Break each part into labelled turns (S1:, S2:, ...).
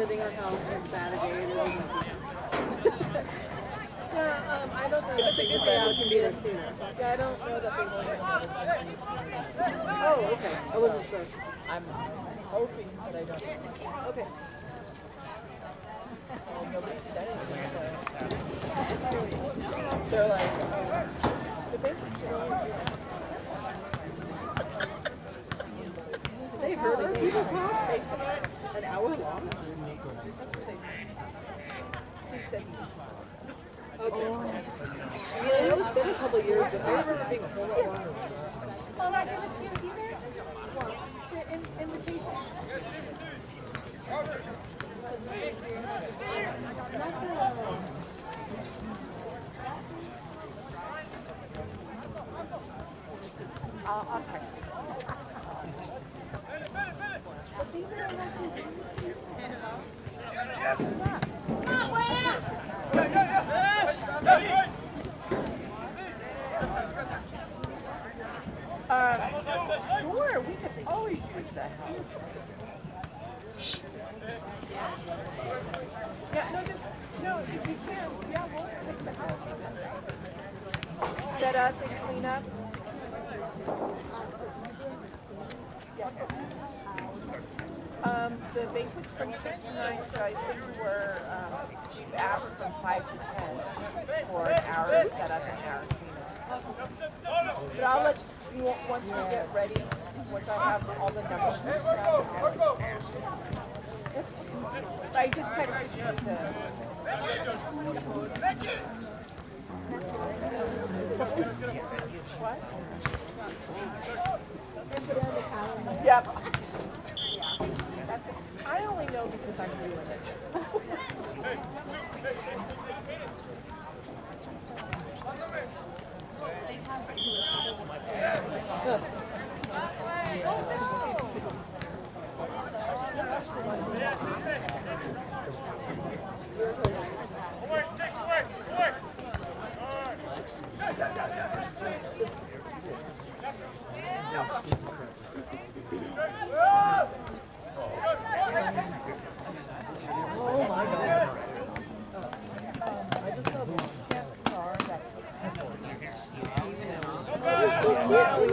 S1: visiting our house and Saturday.
S2: yeah, um, I don't know.
S1: That's a can be there sooner.
S2: Yeah, I don't know that people are
S1: Oh, okay. I wasn't sure.
S2: I'm hoping, but I don't
S1: Okay.
S2: They're like, oh,
S1: They heard people talk, an hour long?
S2: That's what they
S1: Okay. Oh. I know it's been a couple of years, but I remember being a whole lot longer.
S2: will not give it to you either. The in invitation. I'll, I'll text you. Um, the banquet's from 6 to 9, so I think we're, um, asked from 5 to 10 for an hour set up and hour clean But I'll let you, once we get ready, once I have all the numbers for stuff, i I just texted you the... what? Yep. I only know because I'm doing it.
S3: Yeah.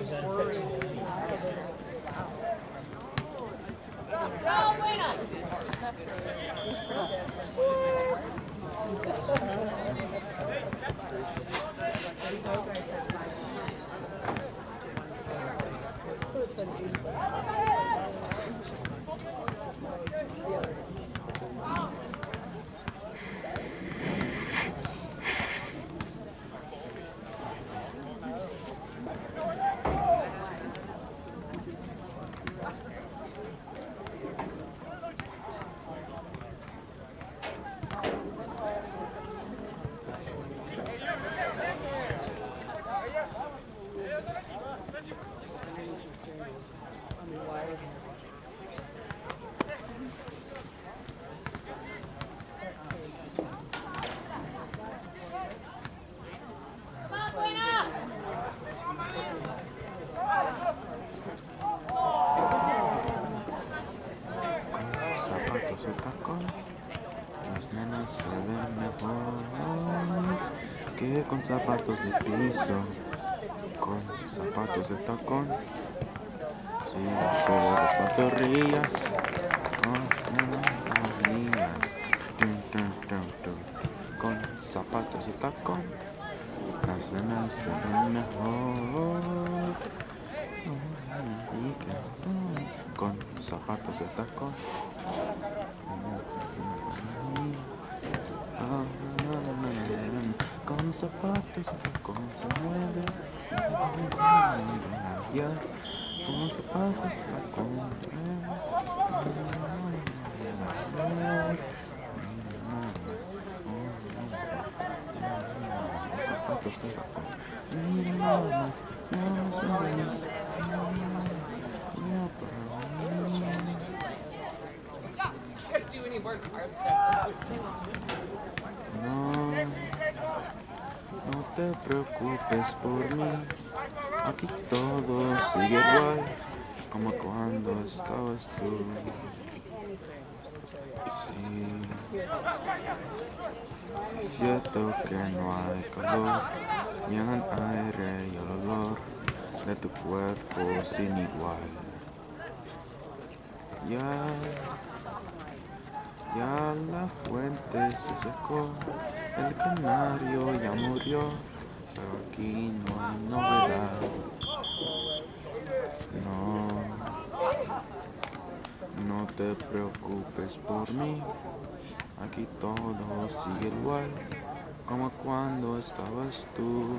S4: was unfixable. que con zapatos de piso, con zapatos de tacón, y solo las con con zapatos de tacón, las cenas serán mejor. Con zapatos de tacón. zapatos, con se mueve, ya, zapatos, se mueve,
S5: Do any more
S4: ourselves. te preocupes por mí, aquí todo sigue igual como cuando estabas tú. Sí, es cierto que no hay calor, ni el aire y el olor de tu cuerpo sin igual. Ya, ya la fuente se secó. El canario ya murió, pero aquí no hay novedad. No, no te preocupes por mí, aquí todo sigue igual, como cuando estabas tú.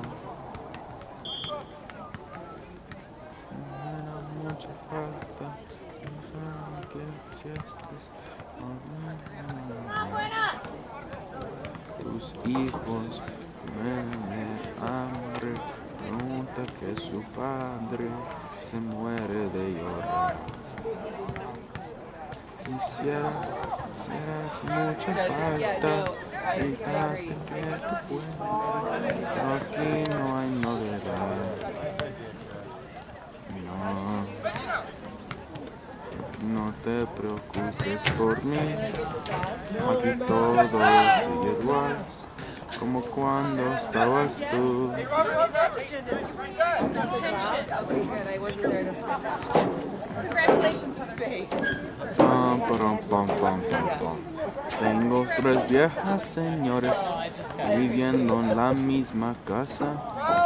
S6: Deus
S4: e vós. hambre, nunca que su padre se muere de llorar. Quisiera, serás mucha falta, gritarte que tu puedes, aquí no hay novedad. No. No te preocupes por mí, aquí todo sigue igual, como cuando estabas tú. Pam, pam, pam, pam, pam. Tengo tres viejas señores viviendo en la misma casa.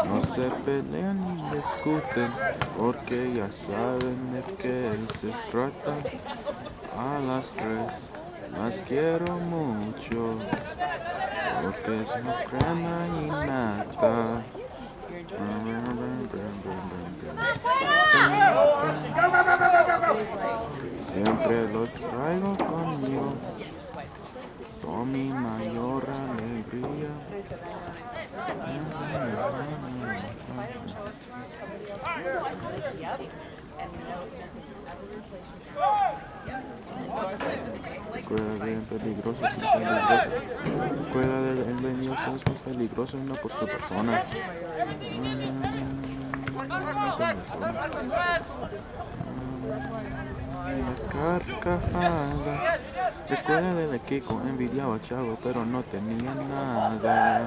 S4: No se pelean ni discuten porque ya saben de qué se trata. A las tres las quiero mucho porque es una crema y Siempre los traigo conmigo, son mi mayor alegría. Cuerda de peligrosos cuidado de es peligroso no por su persona. Carcajada. Recuerda de Kiko envidiaba a Chavo, pero no tenía nada.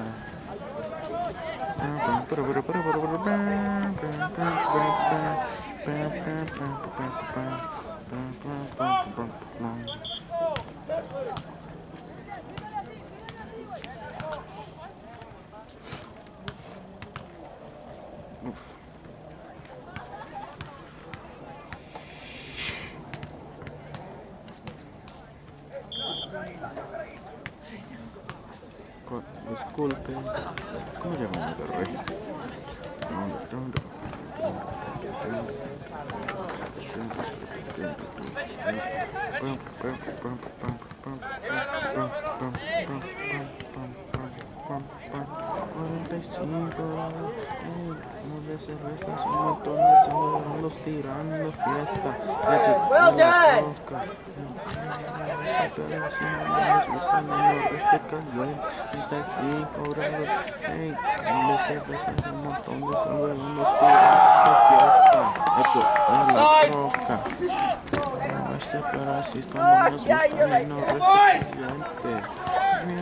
S4: Oof. nacionales you este hey, un montón de este me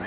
S4: me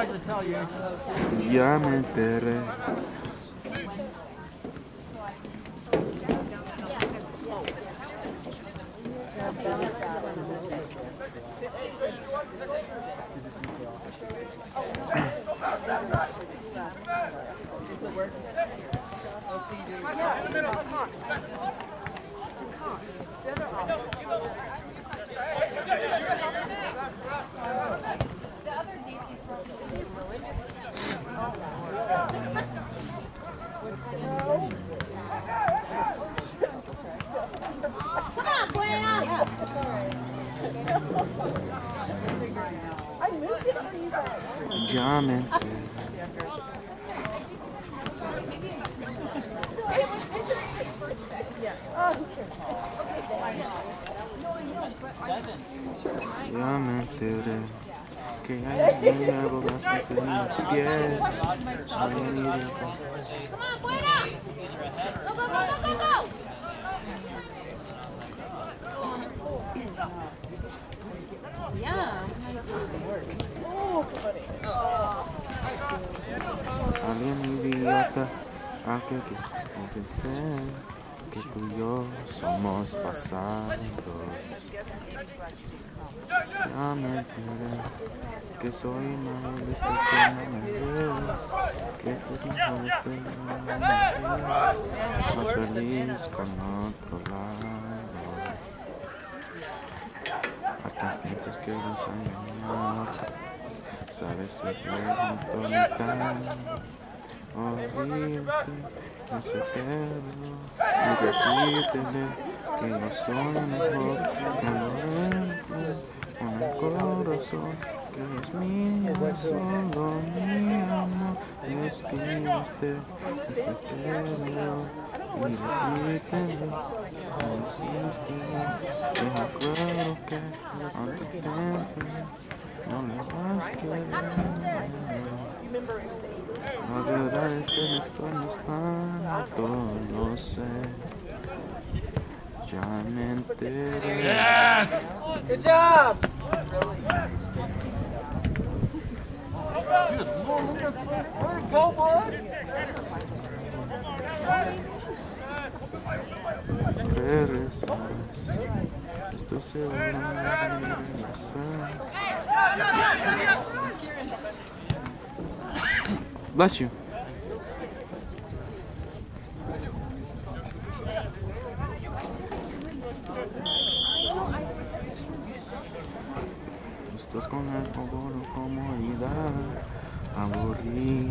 S5: like to tell you.
S4: Ya me enteré. Yeah, Austin Cox. Austin Cox. The other Austin. Alguien idiota, A que que confesar que tú y yo somos pasados. Ya me enteré que soy malo desde que no me ves, que estás mejor desde que no más feliz con otro lado. que piensas que eres amor. Sabes lo que es son, horrible, perro. Y que no soy mejor que con el corazón que es mío, solo mi amor. Despídete, ese perro. Y La verdad es que me extrañas tanto, no sé. Ya me enteré. Yes!
S1: Good job!
S4: Good Lord, go, bud! Bless you. Estás aburrida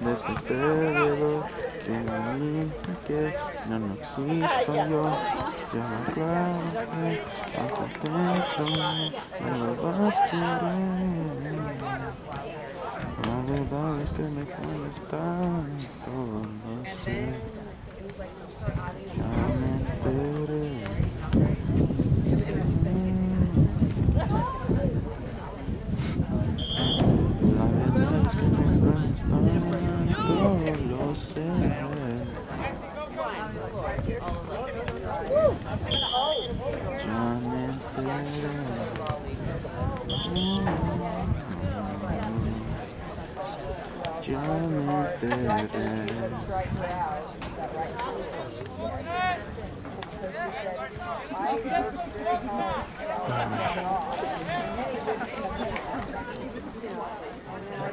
S4: desespero que ni que no, no existo yo. Yo lo clave, contento, no lo vas a querer. La verdad es que me extrañas tanto, no sé. Ya me enteré. Mm. I sé. Ya me enteré. Ya me enteré.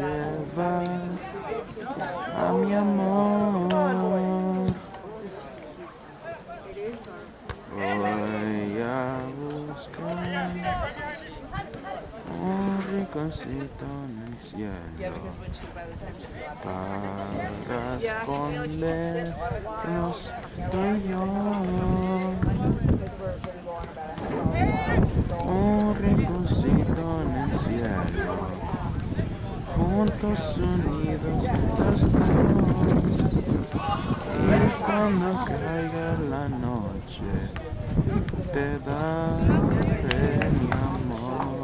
S4: llevar a mi amor. Voy a buscar un rinconcito en el cielo para sonidos, unidos, cosas. Y cuando caiga la noche, te daré mi amor.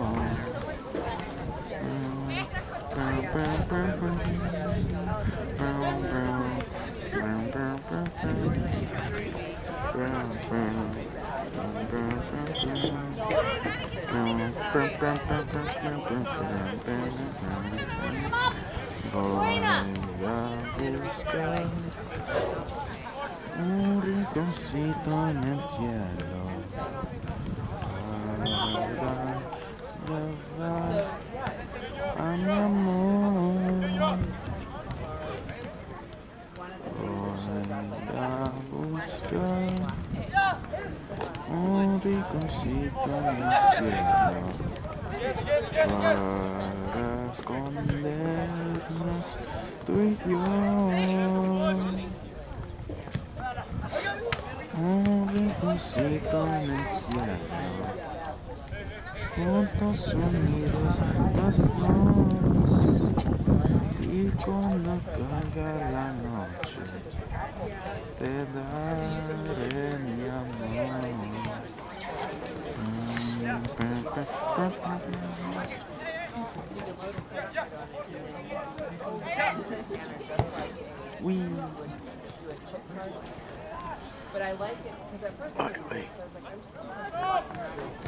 S4: Un rinconcito en el cielo. para llevar A mi amor. Voy a buscar. un rinconcito en el cielo para escondernos tú y yo. Un rinconcito en el cielo, juntos unidos, las dos, y cuando caiga la noche te daré. We.
S2: But I like it because at first I was like, I'm just.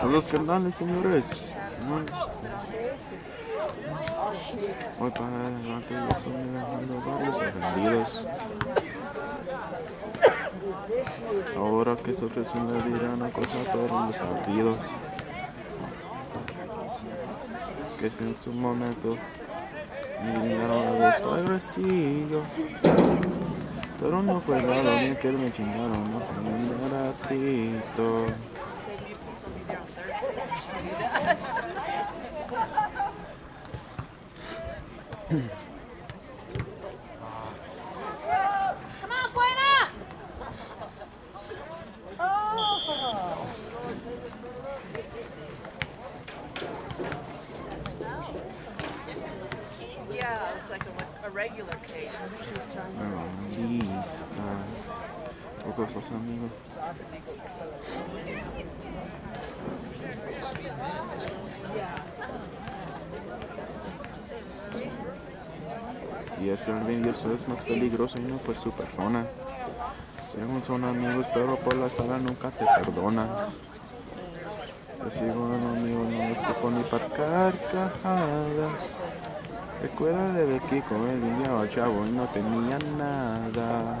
S2: son
S4: los canales, señores. Hoy para rato ya son dejando los ofendidos. Ahora que se cosa a todos los sentidos. Que si en su momento vinieron a gusto agresivo. Pero no fue nada, ni que me chingaron, no fue un ratito. su persona. Según son amigos, pero por la sala nunca te perdona. Te sigo amigo no escapo ni para carcajadas. Recuerda de con el niño oh, chavo y no tenía nada.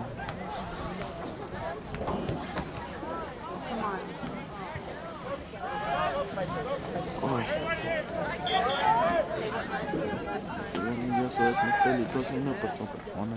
S4: Ay. el niño es más peligroso que pues, su persona.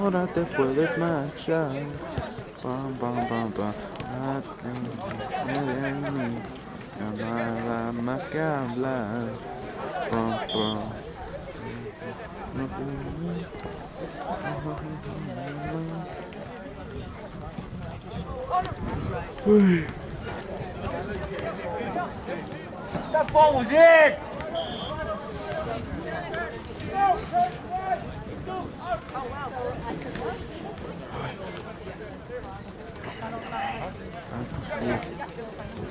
S4: Ahora te puedes marchar. Pam, pam, pam, pam. nada más que hablar. Pam, pam. Ah, tá frio.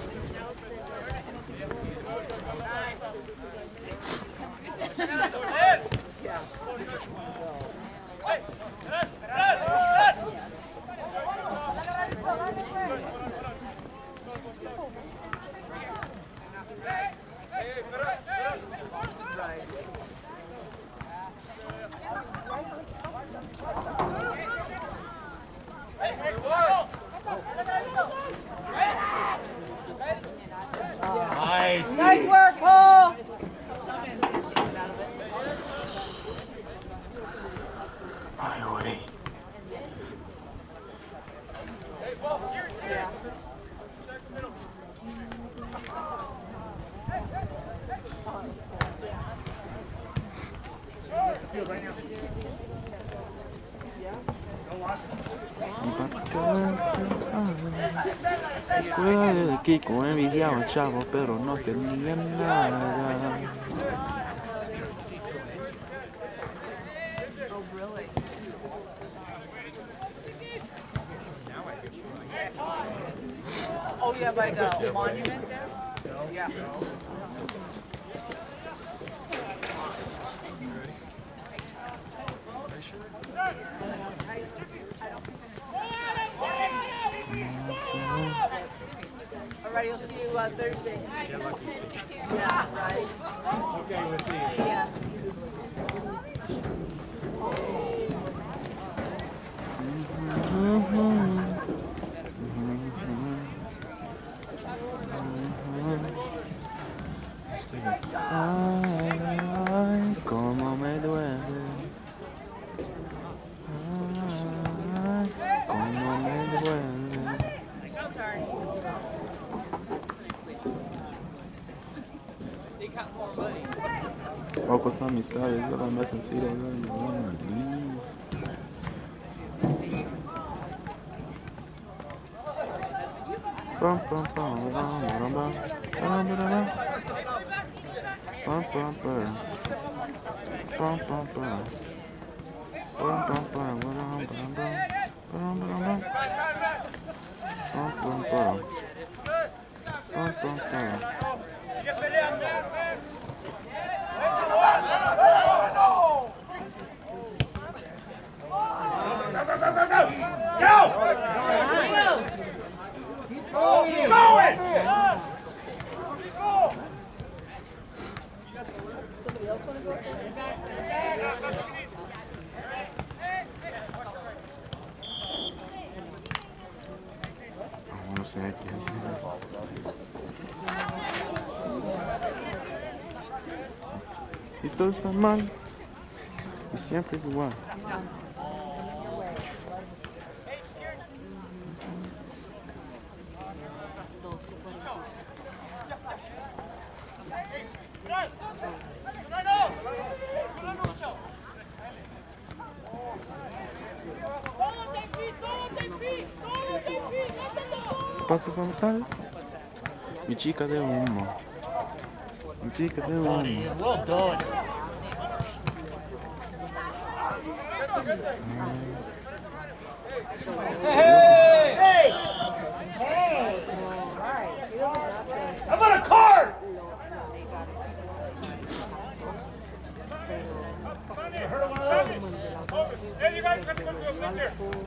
S4: Recuerda de aquí como envidiaba chavo, pero no nada.
S2: Oh yeah, by the monuments. see you uh, Thursday. Yeah, right.
S4: Okay, we'll see you. Yeah. Walk with some stars, look like messing see that really want to lose. Bum bum bum bum bum bum bum bum bum bum bum bum bum bum bum bum bum bum bum
S1: bum Bum bum bum. Bum bum bum.
S4: Bum bum bum. E todos estão mal. E sempre igual. paso frontal. Mi chica de humo. Mi chica de humo.
S3: Hey! Hey! Hey! I am a Hey, you guys,
S1: let's go
S7: to a picture.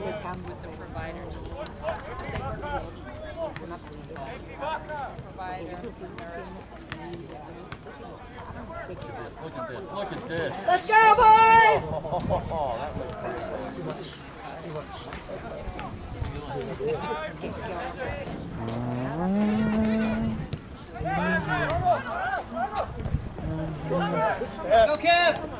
S7: with
S4: the provider team. Look at
S7: this. Let's go,
S4: boys! Oh, oh, oh, that
S7: was too much. Too much. Go,
S4: Kev!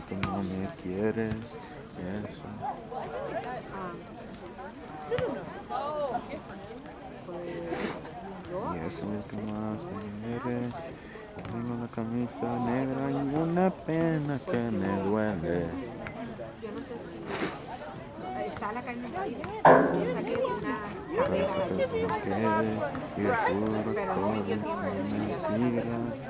S4: que tú no me quieres. Eso. Y eso es lo que más me hiere. Tengo una camisa negra y una pena que me duele.
S7: Yo no sé si está la camisa Yo saqué una
S4: cabeza. Y el puro todo
S7: me siga.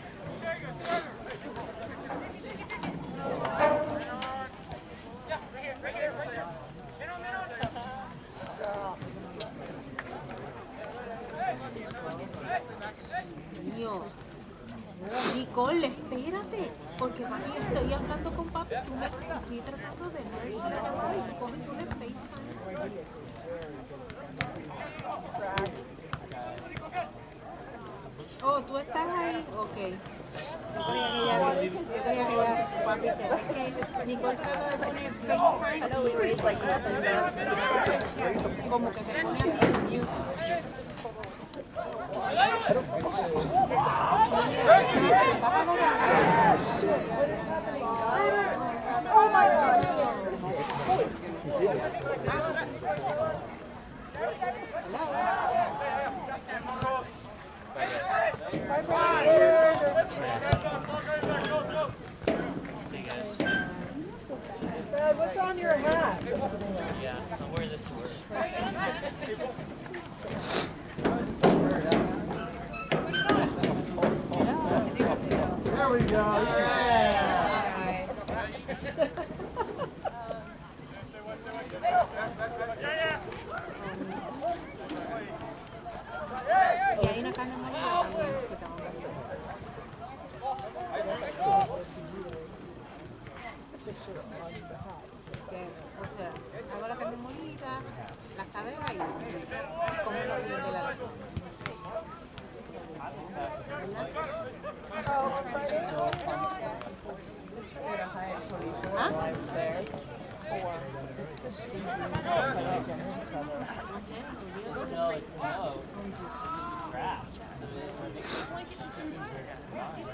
S7: como que se ponían en mute. Hello? Bye, guys.
S1: Bye, bye. on your hat?
S3: Yeah, I'll wear this word.
S1: there we go.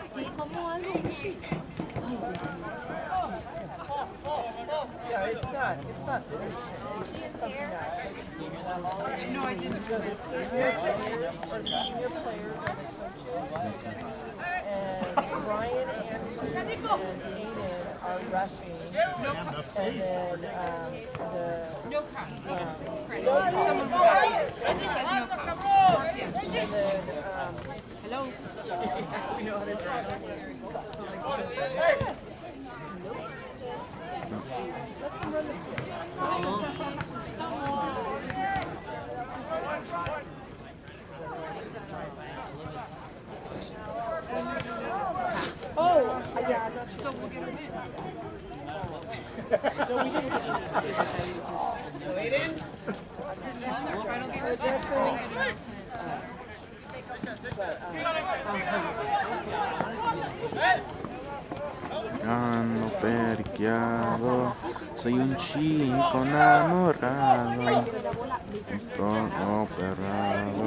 S7: Sí, como algo
S2: Yeah, it's not, it's not No, I didn't. the senior players, are the coaches, and Brian and Amy no and then um, the
S5: no cost,
S2: um,
S5: No cost. Someone It says no cost.
S2: And then, um,
S7: hello.
S2: know Let Yeah,
S5: so we'll get in.
S4: a perqueado, soy un chico enamorado, todo perrado.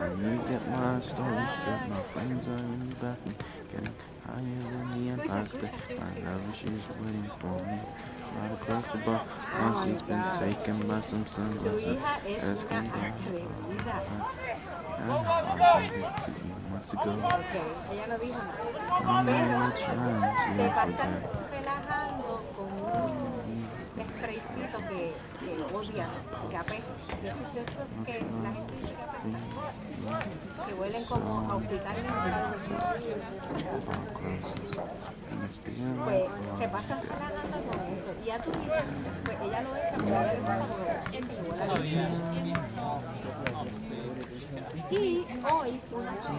S4: I need to get my story straight. My friends are in the bathroom, getting higher than the Empire State. My lover, she's waiting for me. Right across the bar, now she's been taken by some sunglasses. Let's go. Months ago, I'm not trying to forget.
S7: olla, que apesta. es esos, de esos que la gente dice que Que huelen como a hospital en el Pues se pasan jalando con eso. Y a tu hija, pues ella lo deja, pero ella lo deja, Y hoy una chica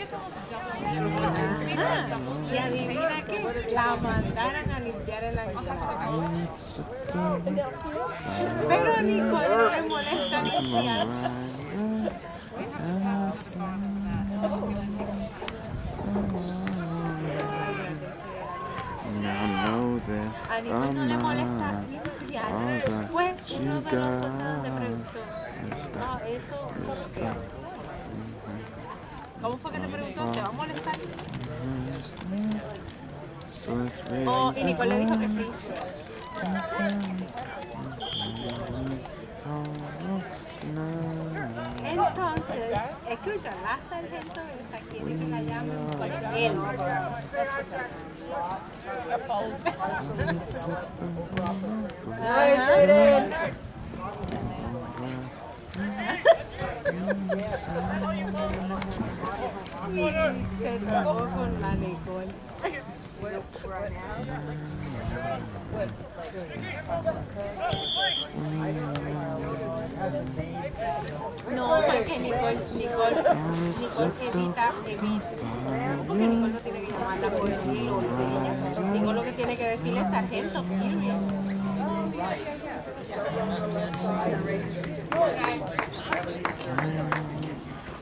S7: y adivina la mandaron a limpiar el casa, Pero Nicole no le molesta limpiar. A
S4: Nicolás
S7: no le molesta limpiar. uno de nosotros le preguntó, ¿Cómo fue que te preguntó? ¿Te va a molestar? Oh, y Nicole dijo que sí. Entonces, escucha, la sargento aquí. que la por no, porque Nicole, Nicole, Nicole evita, evita. Porque Nicole no tiene que llamarla por el giro ella. Nicole lo que tiene que decirle es a period.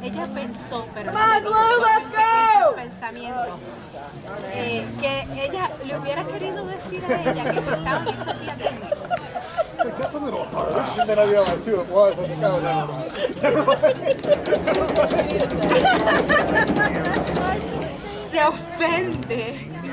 S7: que ella pensó, pero
S2: este
S7: pensamiento, eh, que ella le hubiera querido decir a ella que se
S8: estaba en esos
S7: Se ofende.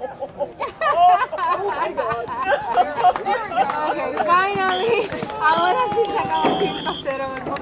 S7: oh, okay,
S4: finally. Ahora
S2: sí sacamos 5-0,